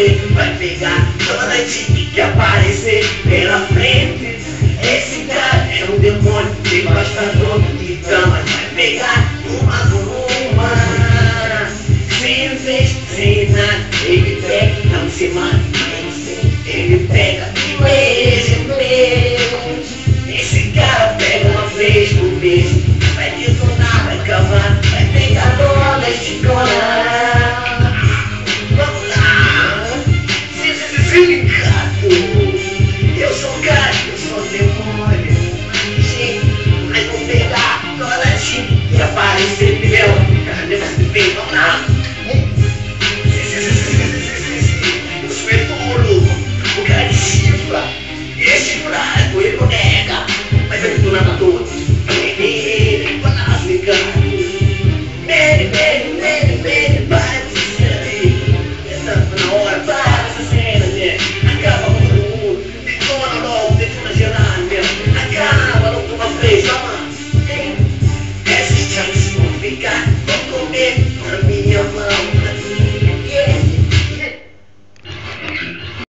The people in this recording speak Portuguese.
ver, vai pegar toda equipe que aparecer pela frente. Esse cara é um demônio, devastador, então vai pegar uma por uma. Sem vez, sem nada, ele pega, não se mata, Se